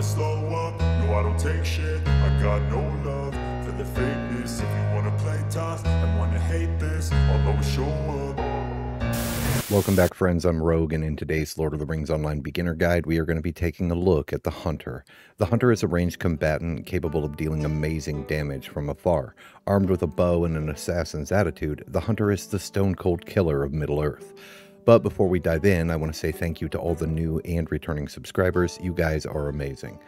never slow up. No, I don't take shit. I got no love for the fakeness. If you wanna play tough and wanna hate this, I'll always show up. Welcome back, friends. I'm Rogue, and in today's Lord of the Rings Online Beginner Guide, we are going to be taking a look at the Hunter. The Hunter is a ranged combatant capable of dealing amazing damage from afar. Armed with a bow and an assassin's attitude, the Hunter is the stone cold killer of Middle Earth. But before we dive in, I want to say thank you to all the new and returning subscribers. You guys are amazing.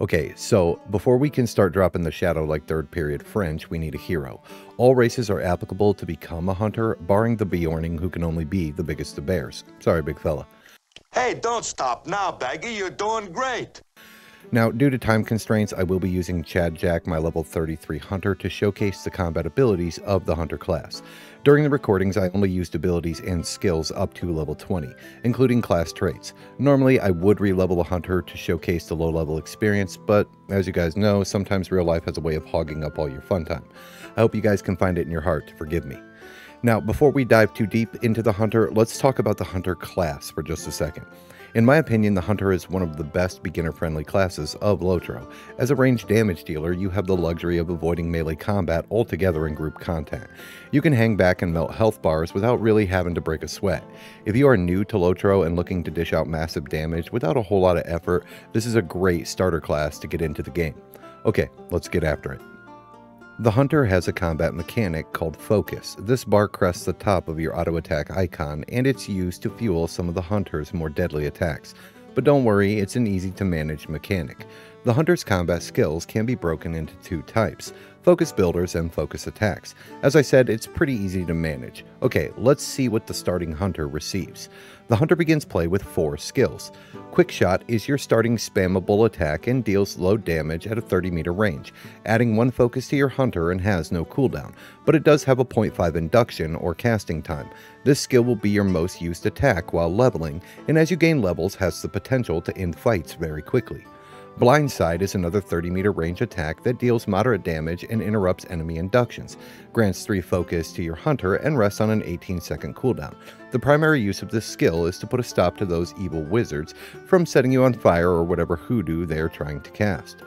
Okay, so before we can start dropping the shadow like third period French, we need a hero. All races are applicable to become a hunter, barring the Beorning who can only be the biggest of bears. Sorry, big fella. Hey, don't stop now, Baggy. You're doing great. Now, due to time constraints, I will be using Chad Jack, my level 33 hunter, to showcase the combat abilities of the hunter class. During the recordings, I only used abilities and skills up to level 20, including class traits. Normally, I would re-level a hunter to showcase the low-level experience, but as you guys know, sometimes real life has a way of hogging up all your fun time. I hope you guys can find it in your heart to forgive me. Now, before we dive too deep into the hunter, let's talk about the hunter class for just a second. In my opinion, the Hunter is one of the best beginner-friendly classes of Lotro. As a ranged damage dealer, you have the luxury of avoiding melee combat altogether in group content. You can hang back and melt health bars without really having to break a sweat. If you are new to Lotro and looking to dish out massive damage without a whole lot of effort, this is a great starter class to get into the game. Okay, let's get after it. The Hunter has a combat mechanic called Focus. This bar crests the top of your auto attack icon, and it's used to fuel some of the Hunter's more deadly attacks. But don't worry, it's an easy to manage mechanic. The Hunter's combat skills can be broken into two types focus builders and focus attacks. As I said, it's pretty easy to manage. Okay, let's see what the starting Hunter receives. The Hunter begins play with four skills. Quick Shot is your starting spammable attack and deals low damage at a 30 meter range, adding one focus to your Hunter and has no cooldown, but it does have a 0.5 induction or casting time. This skill will be your most used attack while leveling, and as you gain levels has the potential to end fights very quickly. Blindside is another 30 meter range attack that deals moderate damage and interrupts enemy inductions, grants 3 focus to your hunter, and rests on an 18 second cooldown. The primary use of this skill is to put a stop to those evil wizards from setting you on fire or whatever hoodoo they are trying to cast.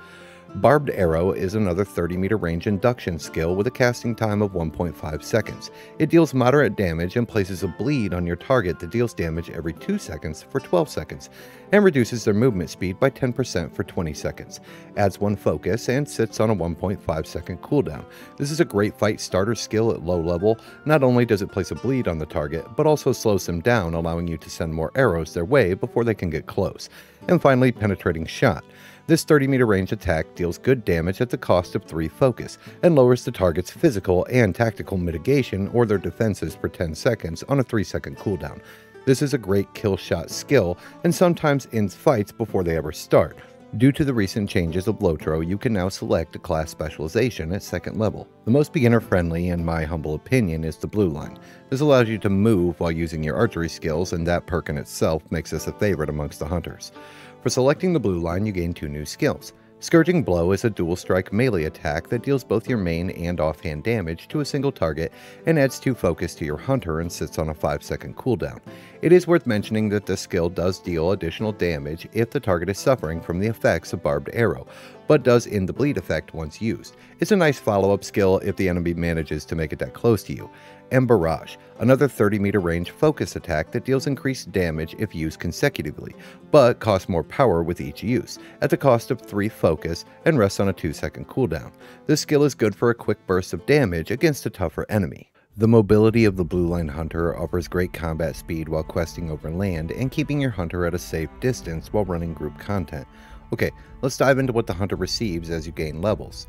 Barbed Arrow is another 30 meter range induction skill with a casting time of 1.5 seconds. It deals moderate damage and places a bleed on your target that deals damage every 2 seconds for 12 seconds, and reduces their movement speed by 10% for 20 seconds. Adds 1 focus and sits on a 1.5 second cooldown. This is a great fight starter skill at low level. Not only does it place a bleed on the target, but also slows them down, allowing you to send more arrows their way before they can get close. And finally, Penetrating Shot. This 30 meter range attack deals good damage at the cost of 3 focus, and lowers the target's physical and tactical mitigation or their defenses for 10 seconds on a 3 second cooldown. This is a great kill shot skill, and sometimes ends fights before they ever start. Due to the recent changes of Lotro, you can now select a class specialization at second level. The most beginner friendly, in my humble opinion, is the blue line. This allows you to move while using your archery skills, and that perk in itself makes this a favorite amongst the hunters. For selecting the blue line, you gain two new skills. Scourging Blow is a dual strike melee attack that deals both your main and offhand damage to a single target and adds 2 focus to your hunter and sits on a 5 second cooldown. It is worth mentioning that this skill does deal additional damage if the target is suffering from the effects of Barbed Arrow, but does end the bleed effect once used. It's a nice follow up skill if the enemy manages to make it that close to you and Barrage, another 30 meter range focus attack that deals increased damage if used consecutively, but costs more power with each use, at the cost of 3 focus and rests on a 2 second cooldown. This skill is good for a quick burst of damage against a tougher enemy. The mobility of the Blue Line Hunter offers great combat speed while questing over land and keeping your hunter at a safe distance while running group content. Okay, let's dive into what the hunter receives as you gain levels.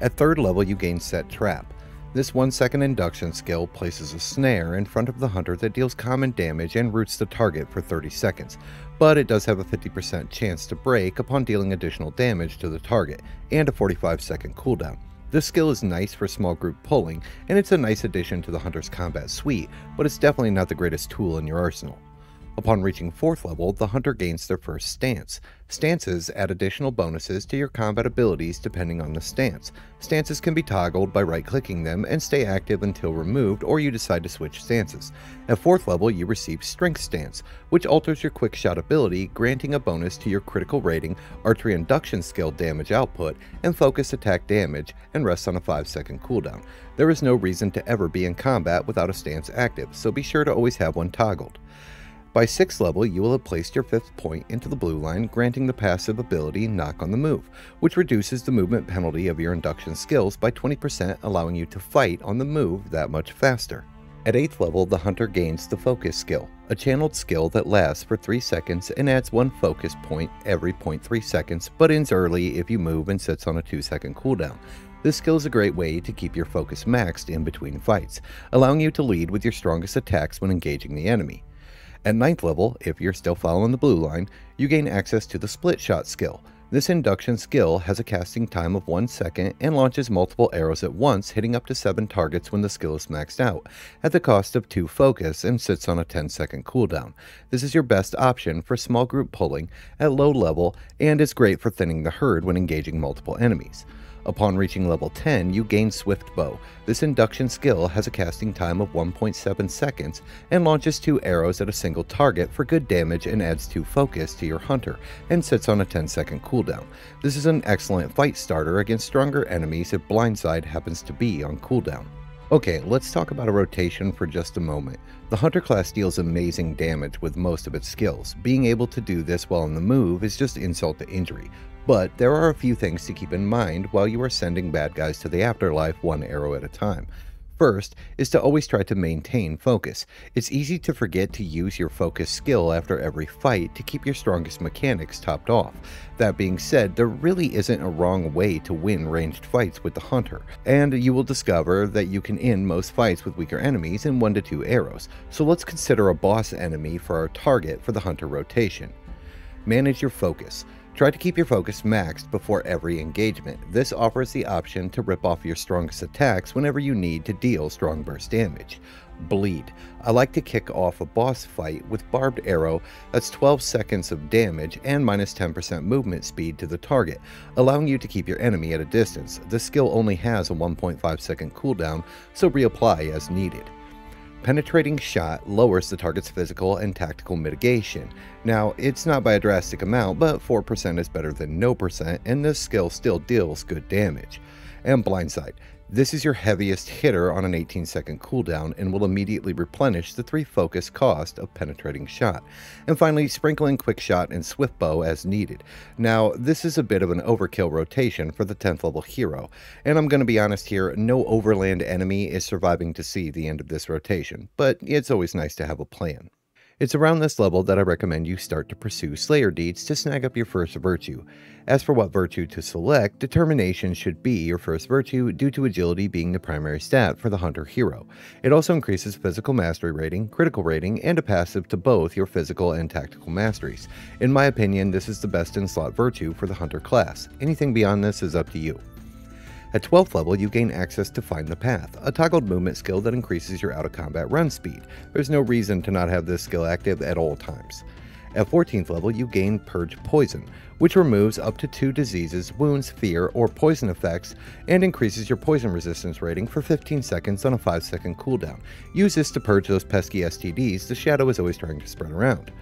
At third level, you gain Set Trap. This 1 second induction skill places a snare in front of the hunter that deals common damage and roots the target for 30 seconds, but it does have a 50% chance to break upon dealing additional damage to the target, and a 45 second cooldown. This skill is nice for small group pulling, and it's a nice addition to the hunter's combat suite, but it's definitely not the greatest tool in your arsenal. Upon reaching 4th level, the hunter gains their first stance. Stances add additional bonuses to your combat abilities depending on the stance. Stances can be toggled by right clicking them and stay active until removed or you decide to switch stances. At 4th level, you receive Strength Stance, which alters your quick shot ability, granting a bonus to your critical rating, archery induction skill damage output, and focus attack damage, and rests on a 5 second cooldown. There is no reason to ever be in combat without a stance active, so be sure to always have one toggled. By 6th level, you will have placed your 5th point into the blue line, granting the passive ability Knock on the Move, which reduces the movement penalty of your induction skills by 20%, allowing you to fight on the move that much faster. At 8th level, the hunter gains the Focus skill, a channeled skill that lasts for 3 seconds and adds 1 focus point every 0.3 seconds, but ends early if you move and sits on a 2 second cooldown. This skill is a great way to keep your focus maxed in between fights, allowing you to lead with your strongest attacks when engaging the enemy. At 9th level, if you're still following the blue line, you gain access to the split shot skill. This induction skill has a casting time of 1 second and launches multiple arrows at once, hitting up to 7 targets when the skill is maxed out, at the cost of 2 focus and sits on a 10 second cooldown. This is your best option for small group pulling at low level and is great for thinning the herd when engaging multiple enemies. Upon reaching level 10, you gain Swift Bow. This induction skill has a casting time of 1.7 seconds and launches two arrows at a single target for good damage and adds 2 focus to your hunter, and sits on a 10 second cooldown. This is an excellent fight starter against stronger enemies if Blindside happens to be on cooldown. Okay, let's talk about a rotation for just a moment. The Hunter class deals amazing damage with most of its skills. Being able to do this while on the move is just insult to injury. But there are a few things to keep in mind while you are sending bad guys to the afterlife one arrow at a time. First is to always try to maintain focus. It's easy to forget to use your focus skill after every fight to keep your strongest mechanics topped off. That being said, there really isn't a wrong way to win ranged fights with the hunter, and you will discover that you can end most fights with weaker enemies in 1 to 2 arrows. So let's consider a boss enemy for our target for the hunter rotation. Manage your focus. Try to keep your focus maxed before every engagement. This offers the option to rip off your strongest attacks whenever you need to deal strong burst damage. Bleed. I like to kick off a boss fight with Barbed Arrow that's 12 seconds of damage and minus 10% movement speed to the target, allowing you to keep your enemy at a distance. This skill only has a 1.5 second cooldown, so reapply as needed. Penetrating shot lowers the target's physical and tactical mitigation. Now, it's not by a drastic amount, but 4% is better than no percent, and this skill still deals good damage. And blindside. This is your heaviest hitter on an 18 second cooldown and will immediately replenish the 3 focus cost of penetrating shot. And finally, sprinkling quick shot and swift bow as needed. Now, this is a bit of an overkill rotation for the 10th level hero, and I'm going to be honest here, no overland enemy is surviving to see the end of this rotation, but it's always nice to have a plan. It's around this level that I recommend you start to pursue Slayer deeds to snag up your first virtue. As for what virtue to select, Determination should be your first virtue due to agility being the primary stat for the Hunter hero. It also increases physical mastery rating, critical rating, and a passive to both your physical and tactical masteries. In my opinion, this is the best in slot virtue for the Hunter class. Anything beyond this is up to you. At 12th level, you gain access to Find the Path, a toggled movement skill that increases your out of combat run speed. There's no reason to not have this skill active at all times. At 14th level, you gain Purge Poison, which removes up to two diseases, wounds, fear, or poison effects, and increases your poison resistance rating for 15 seconds on a 5 second cooldown. Use this to purge those pesky STDs the Shadow is always trying to spread around.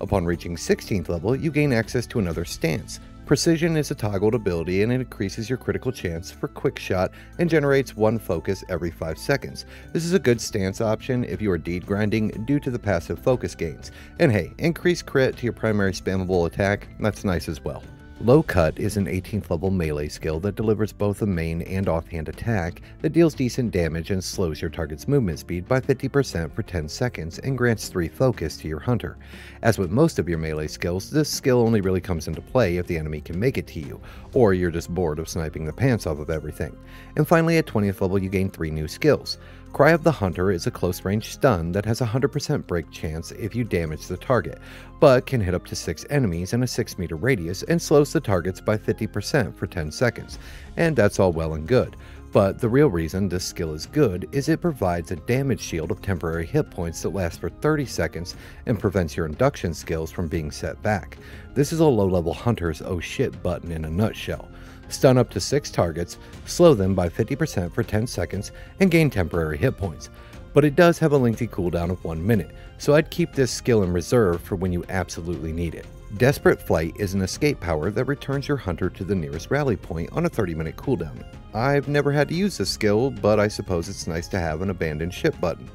Upon reaching 16th level, you gain access to another stance, Precision is a toggled ability and it increases your critical chance for quick shot and generates one focus every 5 seconds. This is a good stance option if you are deed grinding due to the passive focus gains. And hey, increase crit to your primary spammable attack, that's nice as well. Low Cut is an 18th level melee skill that delivers both a main and offhand attack that deals decent damage and slows your target's movement speed by 50% for 10 seconds and grants 3 focus to your hunter. As with most of your melee skills, this skill only really comes into play if the enemy can make it to you, or you're just bored of sniping the pants off of everything. And finally at 20th level you gain 3 new skills. Cry of the Hunter is a close range stun that has a 100% break chance if you damage the target, but can hit up to 6 enemies in a 6 meter radius and slows the targets by 50% for 10 seconds, and that's all well and good. But the real reason this skill is good is it provides a damage shield of temporary hit points that lasts for 30 seconds and prevents your induction skills from being set back. This is a low level hunter's oh shit button in a nutshell. Stun up to 6 targets, slow them by 50% for 10 seconds, and gain temporary hit points. But it does have a lengthy cooldown of 1 minute, so I'd keep this skill in reserve for when you absolutely need it. Desperate Flight is an escape power that returns your hunter to the nearest rally point on a 30 minute cooldown. I've never had to use this skill, but I suppose it's nice to have an abandoned ship button.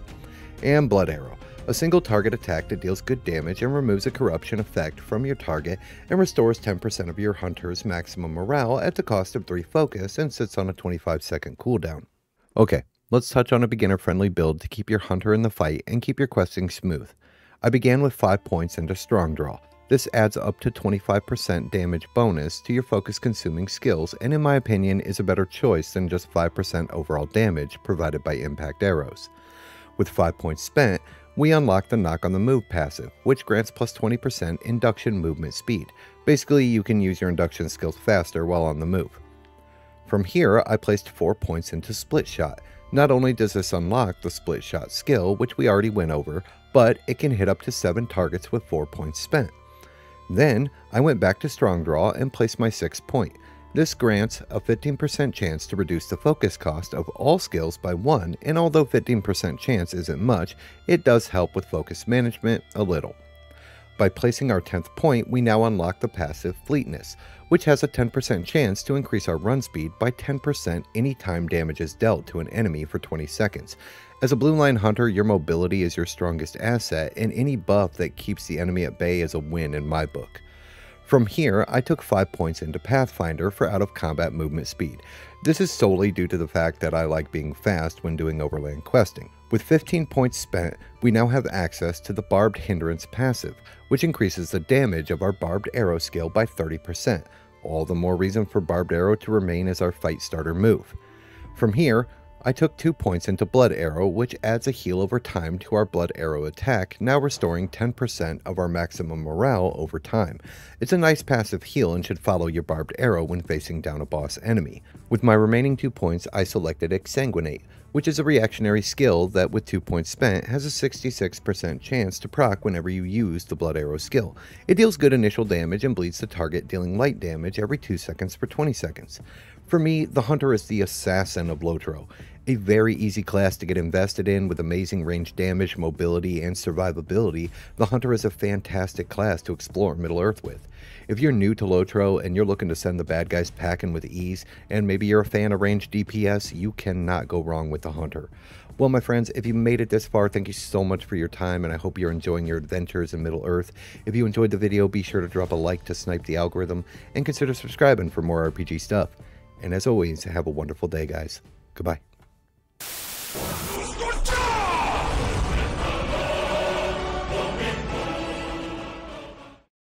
And Blood Arrow, a single target attack that deals good damage and removes a corruption effect from your target and restores 10% of your hunter's maximum morale at the cost of 3 focus and sits on a 25 second cooldown. Okay, let's touch on a beginner friendly build to keep your hunter in the fight and keep your questing smooth. I began with 5 points and a Strong Draw. This adds up to 25% damage bonus to your focus consuming skills and in my opinion is a better choice than just 5% overall damage provided by impact arrows. With 5 points spent, we unlock the Knock on the Move passive, which grants plus 20% induction movement speed. Basically, you can use your induction skills faster while on the move. From here, I placed 4 points into Split Shot. Not only does this unlock the Split Shot skill, which we already went over, but it can hit up to 7 targets with 4 points spent. Then I went back to Strong Draw and placed my sixth point. This grants a 15% chance to reduce the focus cost of all skills by 1, and although 15% chance isn't much, it does help with focus management a little. By placing our 10th point, we now unlock the passive Fleetness, which has a 10% chance to increase our run speed by 10% anytime damage is dealt to an enemy for 20 seconds. As a blue line hunter, your mobility is your strongest asset, and any buff that keeps the enemy at bay is a win in my book. From here, I took 5 points into Pathfinder for out of combat movement speed. This is solely due to the fact that I like being fast when doing overland questing. With 15 points spent, we now have access to the Barbed Hindrance passive, which increases the damage of our Barbed Arrow skill by 30%, all the more reason for Barbed Arrow to remain as our fight starter move. From here, I took 2 points into Blood Arrow, which adds a heal over time to our Blood Arrow attack, now restoring 10% of our maximum morale over time. It's a nice passive heal and should follow your Barbed Arrow when facing down a boss enemy. With my remaining 2 points, I selected Exsanguinate, which is a reactionary skill that with 2 points spent has a 66% chance to proc whenever you use the Blood Arrow skill. It deals good initial damage and bleeds the target dealing light damage every 2 seconds for 20 seconds. For me, the Hunter is the assassin of Lotro, a very easy class to get invested in with amazing range damage, mobility, and survivability. The Hunter is a fantastic class to explore Middle Earth with. If you're new to Lotro and you're looking to send the bad guys packing with ease, and maybe you're a fan of ranged DPS, you cannot go wrong with the Hunter. Well, my friends, if you made it this far, thank you so much for your time, and I hope you're enjoying your adventures in Middle Earth. If you enjoyed the video, be sure to drop a like to snipe the algorithm, and consider subscribing for more RPG stuff. And as always, have a wonderful day, guys. Goodbye.